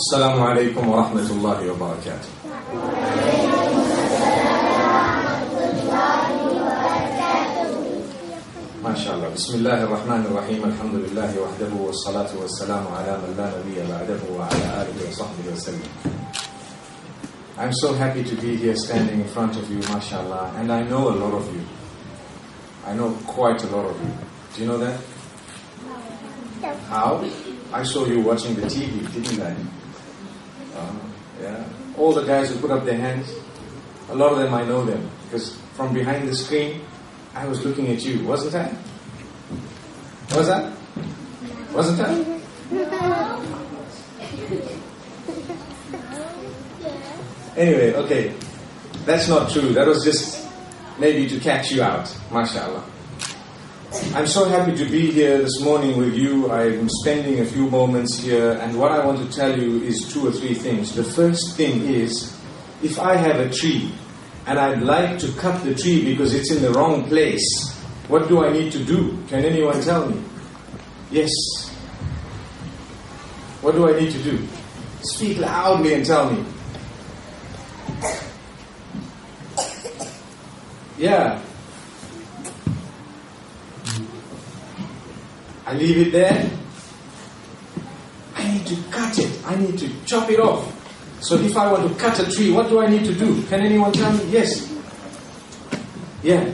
السلام عليكم ورحمة الله وبركاته ما شاء الله بسم الله الرحمن الرحيم الحمد لله وحده والصلاة والسلام على من لا نبي بعده وعلى آله وصحبه وسلم I'm so happy to be here standing in front of you, mashallah, and I know a lot of you. I know quite a lot of you. Do you know that? How? I saw you watching the TV, didn't I? Uh, yeah. All the guys who put up their hands, a lot of them I know them because from behind the screen, I was looking at you, wasn't I? Was that? Wasn't I? Anyway, okay. That's not true. That was just maybe to catch you out. MashaAllah. I'm so happy to be here this morning with you. I'm spending a few moments here, and what I want to tell you is two or three things. The first thing is if I have a tree and I'd like to cut the tree because it's in the wrong place, what do I need to do? Can anyone tell me? Yes. What do I need to do? Speak loudly and tell me. Yeah. I leave it there. I need to cut it. I need to chop it off. So if I want to cut a tree, what do I need to do? Can anyone tell me? Yes. Yeah.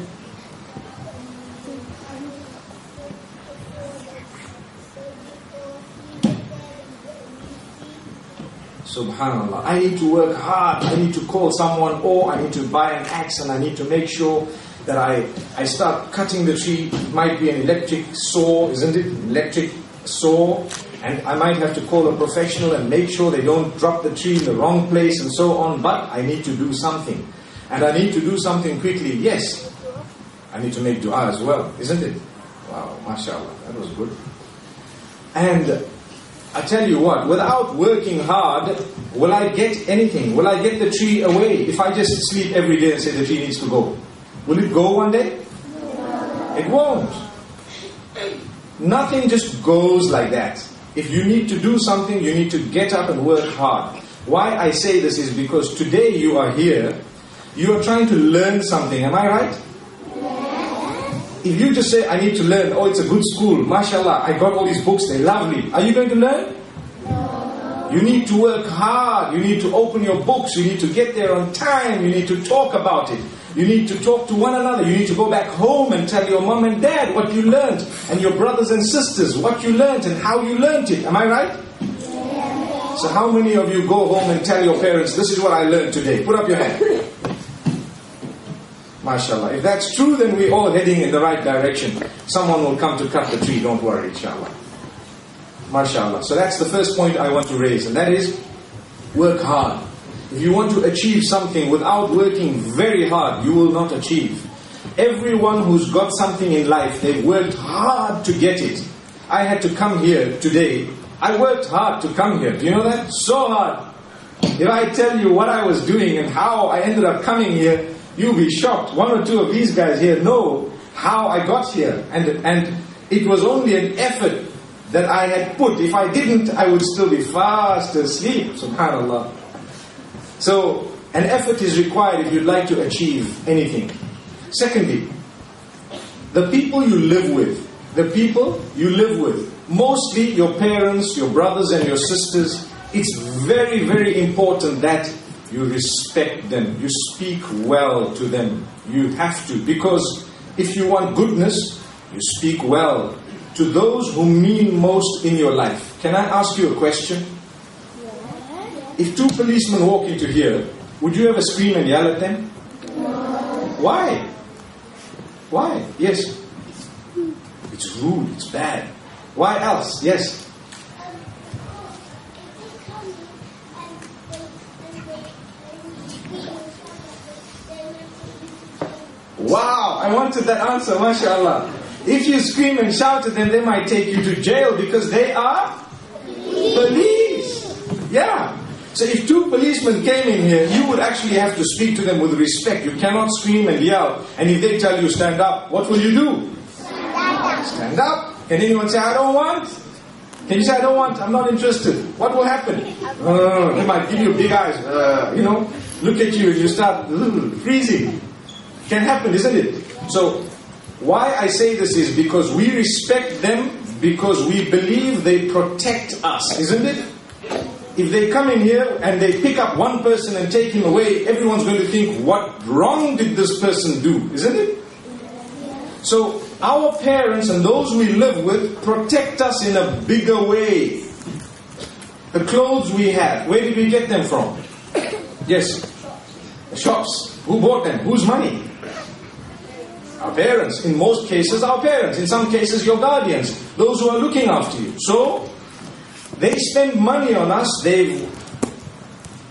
Subhanallah. I need to work hard. I need to call someone or I need to buy an axe and I need to make sure that I, I start cutting the tree. It might be an electric saw, isn't it? Electric saw. And I might have to call a professional and make sure they don't drop the tree in the wrong place and so on. But I need to do something. And I need to do something quickly. Yes. I need to make dua as well, isn't it? Wow, mashallah. That was good. And I tell you what, without working hard, will I get anything? Will I get the tree away if I just sleep every day and say the tree needs to go? Will it go one day? It won't. Nothing just goes like that. If you need to do something, you need to get up and work hard. Why I say this is because today you are here, you are trying to learn something. Am I right? If you just say, I need to learn, oh, it's a good school, mashallah, I got all these books, they're lovely. Are you going to learn? You need to work hard. You need to open your books. You need to get there on time. You need to talk about it. You need to talk to one another. You need to go back home and tell your mom and dad what you learned, and your brothers and sisters what you learned and how you learned it. Am I right? So, how many of you go home and tell your parents, This is what I learned today? Put up your hand. MashaAllah. If that's true, then we're all heading in the right direction. Someone will come to cut the tree, don't worry, inshallah. MashaAllah. So that's the first point I want to raise, and that is work hard. If you want to achieve something without working very hard, you will not achieve. Everyone who's got something in life, they've worked hard to get it. I had to come here today. I worked hard to come here. Do you know that? So hard. If I tell you what I was doing and how I ended up coming here, you'll be shocked. One or two of these guys here know how I got here. And, and it was only an effort that I had put. If I didn't, I would still be fast asleep. Subhanallah. So, an effort is required if you'd like to achieve anything. Secondly, the people you live with, the people you live with, mostly your parents, your brothers, and your sisters, it's very, very important that you respect them, you speak well to them. You have to, because if you want goodness, you speak well to those who mean most in your life. Can I ask you a question? If two policemen walk into here, would you ever scream and yell at them? Why? Why? Yes. It's rude, it's bad. Why else? Yes. Wow, I wanted that answer, mashallah. If you scream and shout at them, they might take you to jail because they are police. Yeah. So if two policemen came in here, you would actually have to speak to them with respect. You cannot scream and yell. And if they tell you stand up, what will you do? Stand up. Can anyone say, I don't want? Can you say, I don't want, I'm not interested? What will happen? Uh, they might give you big eyes, uh, you know, look at you and you start uh, freezing. Can happen, isn't it? So, why I say this is because we respect them because we believe they protect us, isn't it? If they come in here and they pick up one person and take him away, everyone's going to think, what wrong did this person do, isn't it? So, our parents and those we live with protect us in a bigger way. The clothes we have, where did we get them from? Yes, shops. Who bought them? Whose money? Our parents. In most cases, our parents. In some cases, your guardians. Those who are looking after you. So, they spend money on us. They've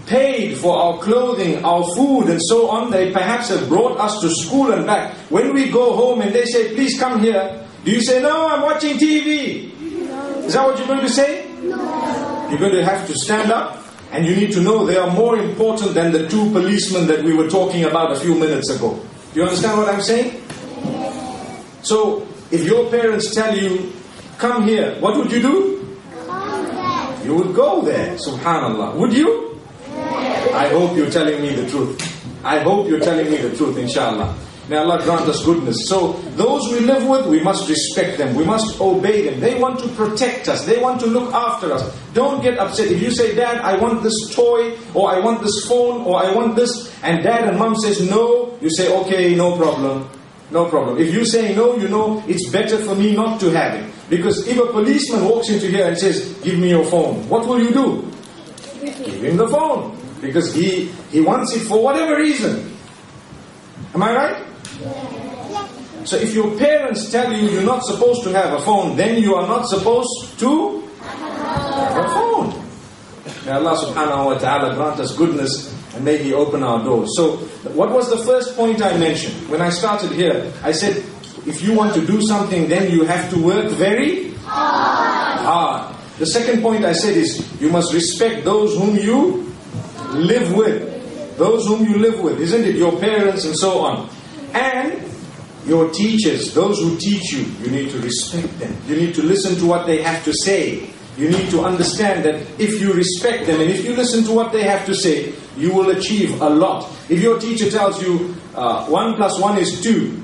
paid for our clothing, our food, and so on. They perhaps have brought us to school and back. When we go home and they say, please come here, do you say, no, I'm watching TV? No. Is that what you're going to say? No. You're going to have to stand up and you need to know they are more important than the two policemen that we were talking about a few minutes ago. Do you understand what I'm saying? So, if your parents tell you, come here, what would you do? You would go there, subhanallah. Would you? I hope you're telling me the truth. I hope you're telling me the truth, inshallah. May Allah grant us goodness. So, those we live with, we must respect them. We must obey them. They want to protect us. They want to look after us. Don't get upset. If you say, Dad, I want this toy, or I want this phone, or I want this, and Dad and Mom says no, you say, okay, no problem. No problem. If you say no, you know it's better for me not to have it. Because if a policeman walks into here and says, give me your phone, what will you do? Give him the phone. Because he, he wants it for whatever reason. Am I right? So if your parents tell you you're not supposed to have a phone, then you are not supposed to have a phone. May Allah subhanahu wa ta'ala grant us goodness and may He open our doors. So, what was the first point I mentioned? When I started here, I said, if you want to do something, then you have to work very hard. hard. The second point I said is, you must respect those whom you live with. Those whom you live with, isn't it? Your parents and so on. And your teachers, those who teach you, you need to respect them. You need to listen to what they have to say. You need to understand that if you respect them and if you listen to what they have to say, you will achieve a lot. If your teacher tells you uh, 1 plus 1 is 2,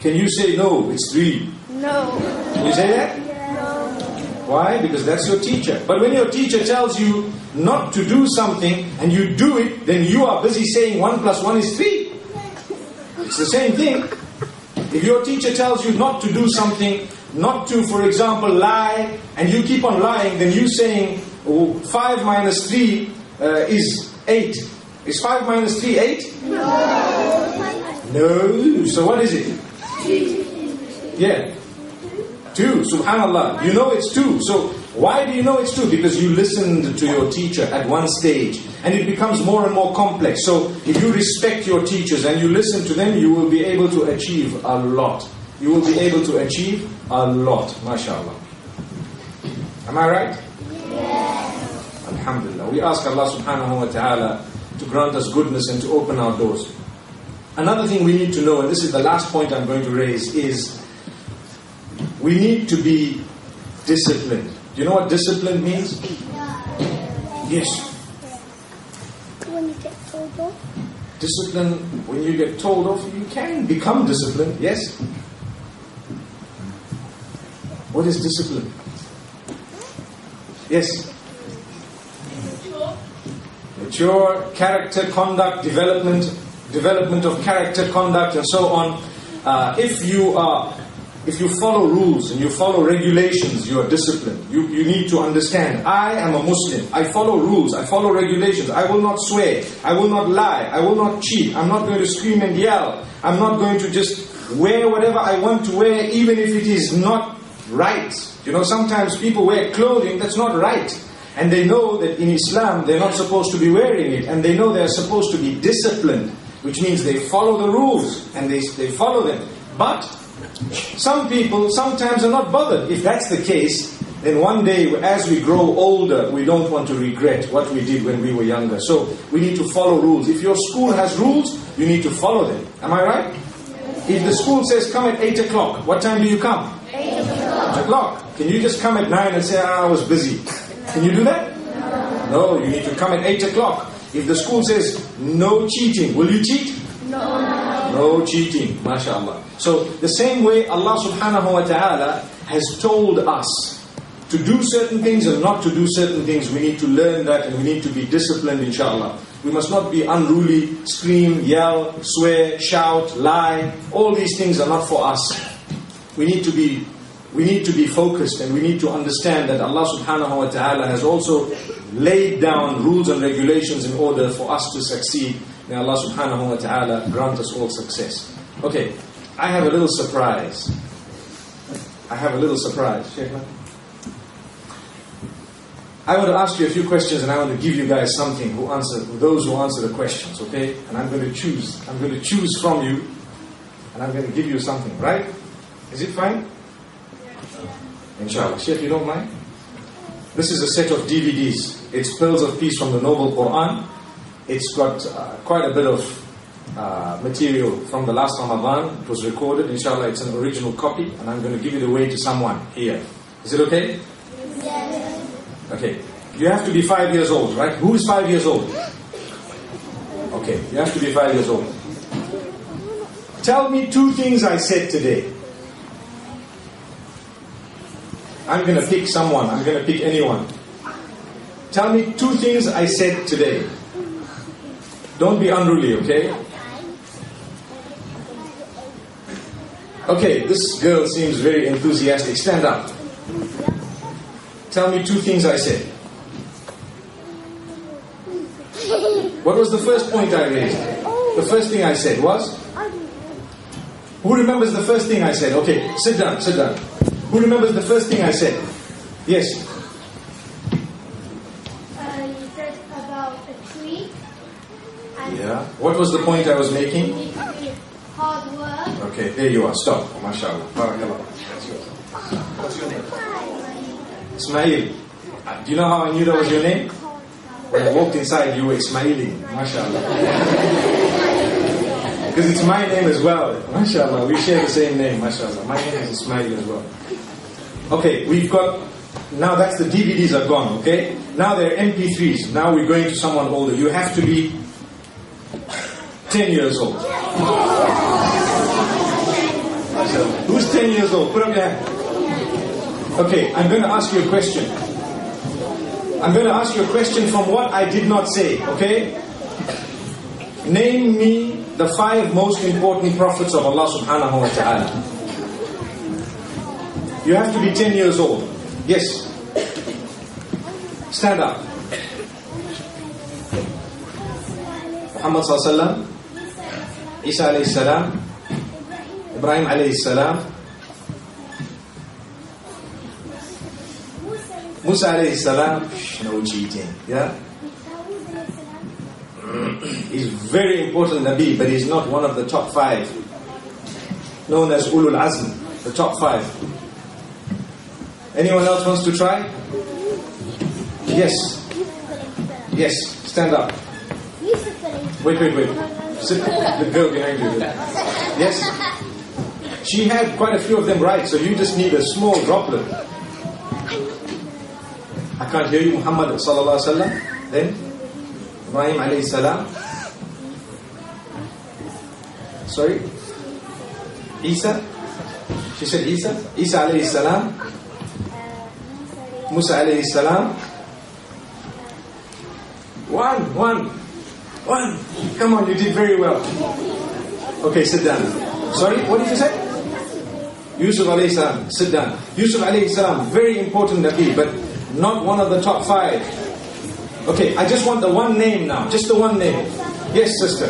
can you say no, it's 3? No. Can you say that? No. Why? Because that's your teacher. But when your teacher tells you not to do something and you do it, then you are busy saying 1 plus 1 is 3. It's the same thing. If your teacher tells you not to do something, not to, for example, lie, and you keep on lying, then you're saying oh, 5 minus 3 uh, is 8. Is 5 minus 3 8? No. No. So what is it? Yeah. Two, subhanallah. You know it's two. So why do you know it's two? Because you listened to your teacher at one stage and it becomes more and more complex. So if you respect your teachers and you listen to them, you will be able to achieve a lot. You will be able to achieve a lot, mashallah. Am I right? Yes. Alhamdulillah. We ask Allah subhanahu wa ta'ala to grant us goodness and to open our doors. Another thing we need to know, and this is the last point I'm going to raise, is we need to be disciplined. Do you know what discipline means? Yes. When you get told off. Discipline, when you get told off, you can become disciplined. Yes. What is discipline? Yes. Mature character, conduct, development, development of character, conduct, and so on. Uh, if you are if you follow rules and you follow regulations, you are disciplined. You, you need to understand, I am a Muslim. I follow rules. I follow regulations. I will not swear. I will not lie. I will not cheat. I'm not going to scream and yell. I'm not going to just wear whatever I want to wear, even if it is not right. You know, sometimes people wear clothing that's not right. And they know that in Islam they're not supposed to be wearing it. And they know they're supposed to be disciplined, which means they follow the rules and they, they follow them. But some people sometimes are not bothered. If that's the case, then one day as we grow older, we don't want to regret what we did when we were younger. So we need to follow rules. If your school has rules, you need to follow them. Am I right? If the school says come at 8 o'clock, what time do you come? 8 o'clock. o'clock. Can you just come at 9 and say, ah, I was busy? Can you do that? No, you need to come at 8 o'clock. If the school says no cheating, will you cheat? No. No cheating, mashallah. So the same way Allah subhanahu wa ta'ala has told us to do certain things and not to do certain things, we need to learn that and we need to be disciplined, inshallah. We must not be unruly, scream, yell, swear, shout, lie. All these things are not for us. We need to be we need to be focused and we need to understand that Allah subhanahu wa ta'ala has also laid down rules and regulations in order for us to succeed. May Allah subhanahu wa ta'ala grant us all success. Okay, I have a little surprise. I have a little surprise. Sheikhna? I want to ask you a few questions and I want to give you guys something who answer those who answer the questions, okay? And I'm going to choose. I'm going to choose from you and I'm going to give you something, right? Is it fine? Inshallah. Sheikh, you don't mind? This is a set of DVDs. It's Pearls of Peace from the Noble Quran. It's got uh, quite a bit of uh, material from the last Ramadan. It was recorded. Inshallah, it's an original copy and I'm going to give it away to someone here. Is it okay? Okay. You have to be five years old, right? Who is five years old? Okay, you have to be five years old. Tell me two things I said today. I'm going to pick someone. I'm going to pick anyone. Tell me two things I said today. Don't be unruly, okay? Okay, this girl seems very enthusiastic. Stand up. Tell me two things I said. What was the first point I raised? The first thing I said was? Who remembers the first thing I said? Okay, sit down, sit down. Who remembers the first thing I said? Yes. Uh, you said about a tree. Yeah. What was the point I was making? you need to be hard work. Okay, there you are. Stop. MashaAllah. Barakallah. That's yours. What's your name? Ismail. Uh, Do you know how I knew that was your name? When I walked inside, you were Ismailing. MashaAllah. Because it's my name as well. MashaAllah. We share the same name. MashaAllah. My name is Ismail as well. Okay, we've got. Now that's the DVDs are gone, okay? Now they're MP3s. Now we're going to someone older. You have to be 10 years old. Who's 10 years old? Put up your hand. Okay, I'm going to ask you a question. I'm going to ask you a question from what I did not say, okay? Name me the five most important prophets of Allah subhanahu wa ta'ala. You have to be 10 years old. Yes. Stand up. Muhammad sallallahu Isa alayhi salam, Ibrahim alayhi salam, Musa alayhi salam, no cheating. Yeah? He's very important Nabi, but he's not one of the top five. Known as Ulul Azm, the top five. Anyone else wants to try? Yes. Yes. Stand up. Wait, wait, wait. Sit. The girl behind you. Yes. She had quite a few of them right, so you just need a small droplet. I can't hear you, Muhammad sallallahu alaihi wasallam. Then Ibrahim alayhi salam. Sorry. Isa. She said Isa. Isa alayhi salam. Musa alayhi salam. One, one, one. Come on, you did very well. Okay, sit down. Sorry, what did you say? Yusuf alayhi salam. Sit down. Yusuf alayhi salam, very important Nabi, but not one of the top five. Okay, I just want the one name now. Just the one name. Yes, sister.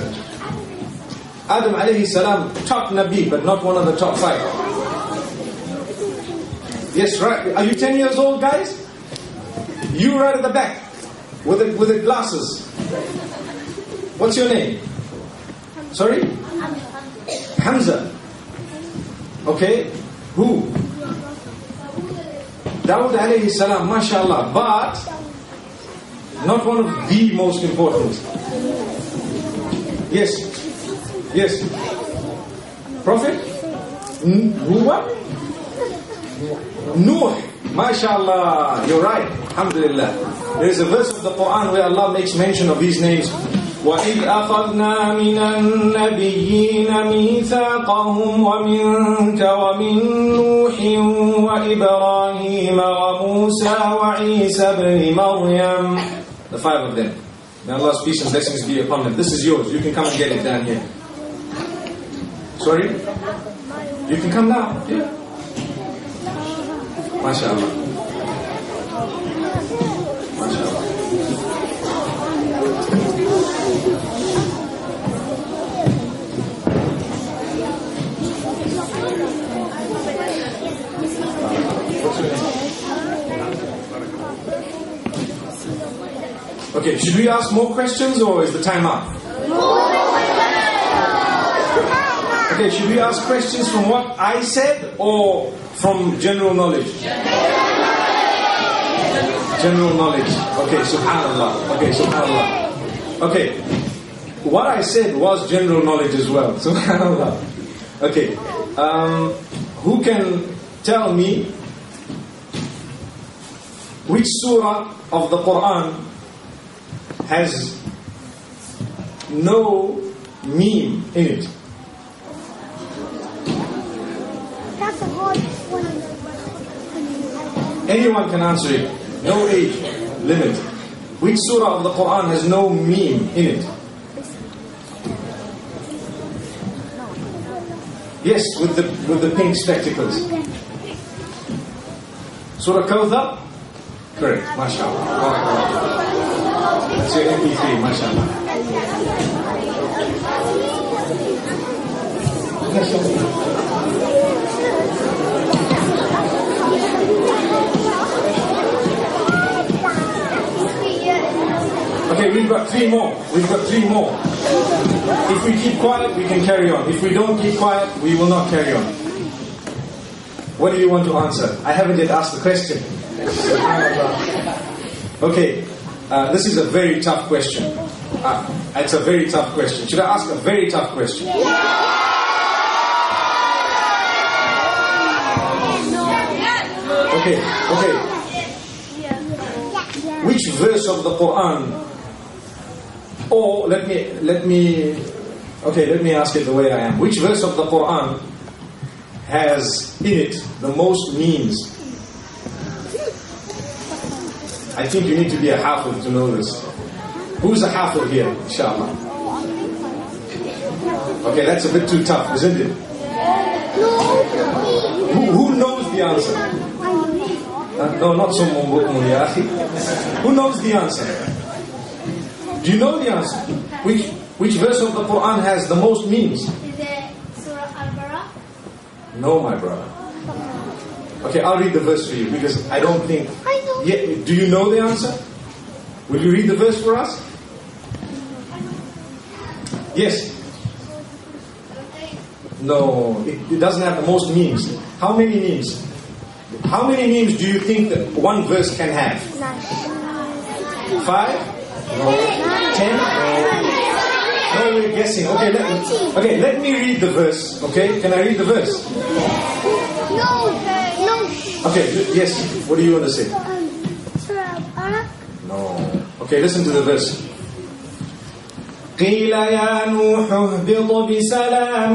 Adam alayhi salam, top Nabi, but not one of the top five. Yes, right. Are you 10 years old, guys? You right at the back with the, with the glasses. What's your name? Sorry? Hamza. Okay. Who? Dawud alayhi salam, mashallah, but not one of the most important. Yes. Yes. Prophet? Hmm? Who what? Nuh. MashaAllah. You're right. Alhamdulillah. There's a verse of the Quran where Allah makes mention of these names. وإذ أخذنا من النبيين ميثاقهم ومنك ومن نوح وإبراهيم وموسى وعيسى بن مريم The five of them. May Allah's peace and blessings be upon them. This is yours. You can come and get it down here. Sorry? You can come now. Yeah. MashaAllah. Okay, should we ask more questions or is the time up? Okay, should we ask questions from what I said or from general knowledge? General knowledge. Okay, subhanallah. Okay, subhanallah. Okay, what I said was general knowledge as well. Subhanallah. Okay, um, who can tell me which surah of the Quran has no meme in it? That's a hard one. Anyone can answer it. No age limit. Which surah of the Quran has no meme in it? Yes, with the with the pink spectacles. Surah Kawthar? Correct, mashallah. That's your MP3, mashallah. Okay, we've got three more. We've got three more. If we keep quiet, we can carry on. If we don't keep quiet, we will not carry on. What do you want to answer? I haven't yet asked the question. Okay, uh, this is a very tough question. Uh, it's a very tough question. Should I ask a very tough question? Okay, okay. Which verse of the Quran or let me let me okay, let me ask it the way I am. Which verse of the Quran has in it the most memes? I think you need to be a hafiz to know this. Who's a hafiz here, inshallah? Okay, that's a bit too tough, isn't it? Who, who knows the answer? Uh, no, not akhi. Who knows the answer? Do you know the answer? Which which verse of the Quran has the most memes? Is it Surah Al-Bara? No, my brother. Okay, I'll read the verse for you because I don't think. I know. Yeah, do you know the answer? Will you read the verse for us? Yes. No, it, it doesn't have the most memes. How many memes? How many memes do you think that one verse can have? Five? No. Ten? No. No, we're guessing. Okay, let, okay, let me read the verse. Okay, can I read the verse? No, no. Okay, th- yes. What do you want to say? Um, Surah Al-Bara? No. Okay, listen to the verse. قيل يا نوح اهبط بسلام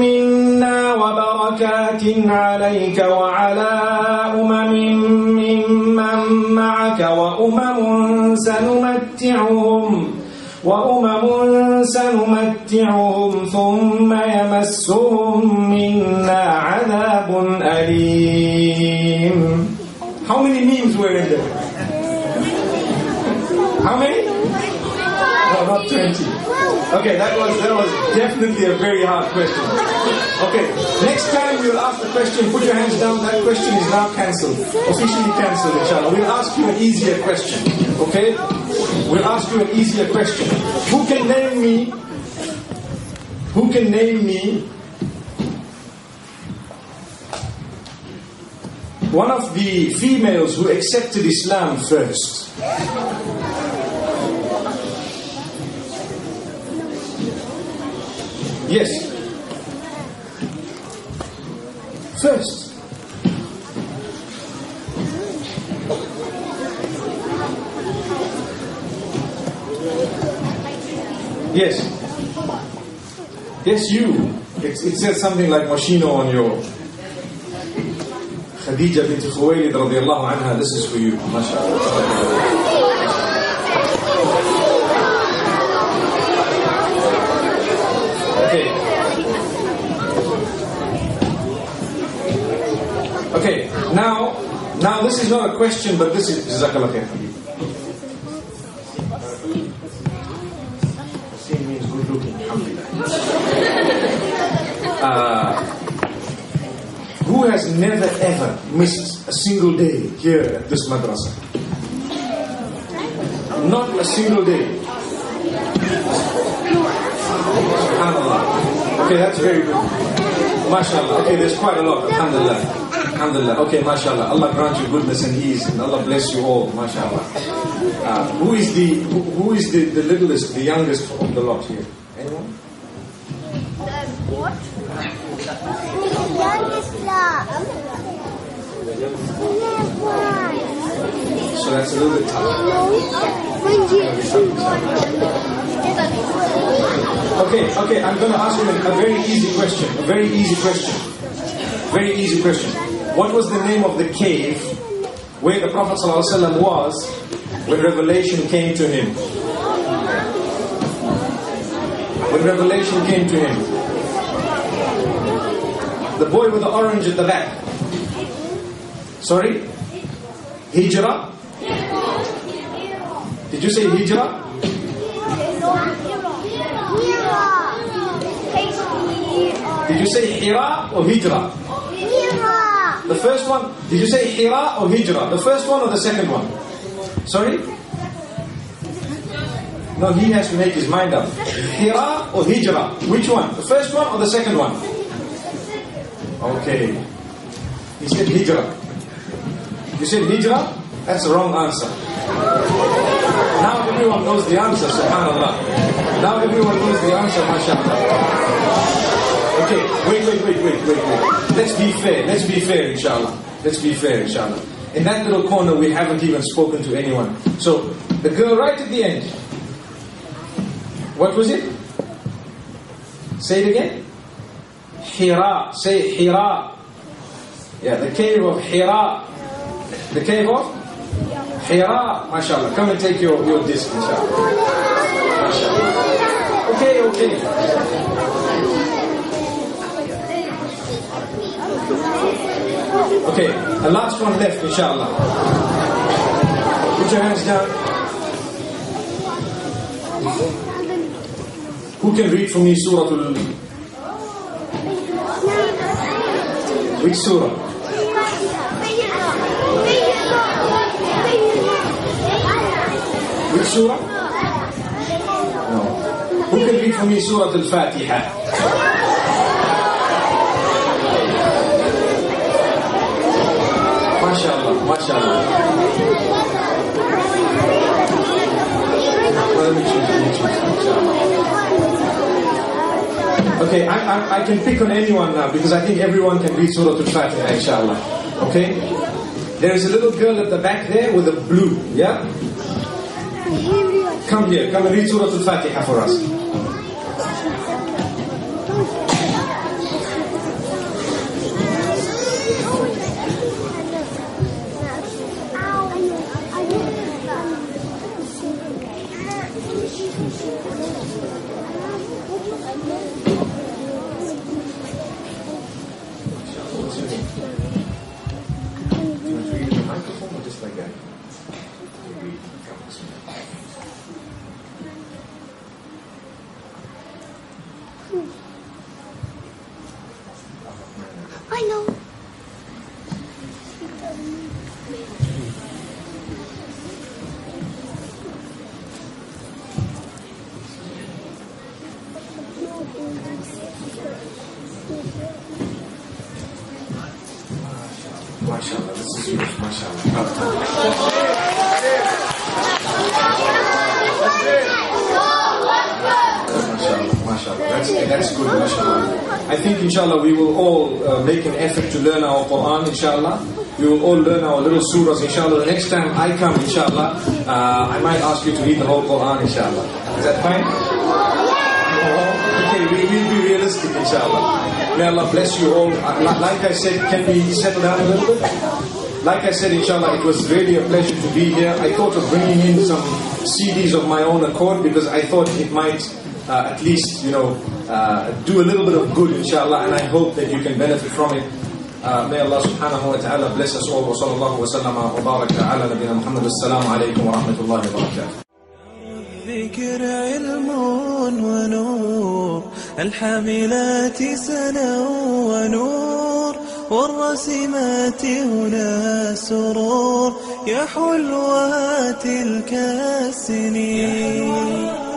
منا وبركات عليك وعلى أمم ممن معك وأمم سنمتعهم وأمم سنمتعهم ثم يمسهم منا عذاب أليم How many memes were in there? How many? Not 20. Okay, that was that was definitely a very hard question. Okay, next time we'll ask the question, put your hands down, that question is now cancelled. Officially cancelled, inshallah. We'll ask you an easier question. Okay? We'll ask you an easier question. Who can name me? Who can name me one of the females who accepted Islam first? Yes. First, Yes. Yes, you. It, it, says something like Mashino on your Khadija bint Khuwaylid radiallahu anha. This is for you. MashaAllah. Okay, now, now this is not a question, but this is Jazakallah khair. Means good looking. Uh, who has never ever missed a single day here at this madrasa? Not a single day. Subhanallah. Okay, that's very good. MashaAllah. Okay, there's quite a lot. Alhamdulillah. Alhamdulillah. Okay, mashallah. Allah grant you goodness and ease and Allah bless you all, mashallah. Uh, who is the who, who is the, the littlest, the youngest of the lot here? Anyone? What? So that's a little bit tough. Okay, okay, I'm going to ask you a very easy question. A very easy question. Very easy question. What was the name of the cave where the Prophet ﷺ was when revelation came to him? When revelation came to him. The boy with the orange at the back. Sorry? Hijrah? Did you say hijrah? Did you say Hira or Hijrah? The first one, did you say Hira or Hijrah? The first one or the second one? Sorry? No, he has to make his mind up. Hira or Hijrah? Which one? The first one or the second one? Okay. He said Hijrah. You said Hijrah? That's the wrong answer. Now everyone knows the answer, subhanAllah. Now everyone knows the answer, mashallah. Okay, wait, wait, wait, wait, wait, wait. Let's be fair. Let's be fair, inshallah. Let's be fair, inshallah. In that little corner, we haven't even spoken to anyone. So, the girl right at the end. What was it? Say it again. Hira. Say Hira. Yeah, the cave of Hira. The cave of Hira. MashaAllah. Come and take your, your disc, inshallah. Okay, okay. Okay, the last one left, inshallah. Put your hands down. Who can read for me Surah Al... Which surah? Which surah? No. Who can read for me Surah Al-Fatiha? Choose, inshallah. Okay, I, I, I can pick on anyone now because I think everyone can read Surah Al-Fatiha, inshallah. Okay? There is a little girl at the back there with a blue, yeah? Come here, come and read Surah Al-Fatiha for us. Inshallah. We will all learn our little surahs, inshallah. The next time I come, inshallah, uh, I might ask you to read the whole Quran, inshallah. Is that fine? Okay, we'll be realistic, inshallah. May Allah bless you all. Uh, Like I said, can we settle down a little bit? Like I said, inshallah, it was really a pleasure to be here. I thought of bringing in some CDs of my own accord because I thought it might uh, at least, you know, uh, do a little bit of good, inshallah, and I hope that you can benefit from it. Uh, may Allah subhanahu wa ta'ala bless us all. Wa sallallahu wa sallama wa baraka ala nabina Muhammad. Assalamu alaikum wa rahmatullahi wa barakatuh. والرسمات هنا سرور يا حلوات تلك السنين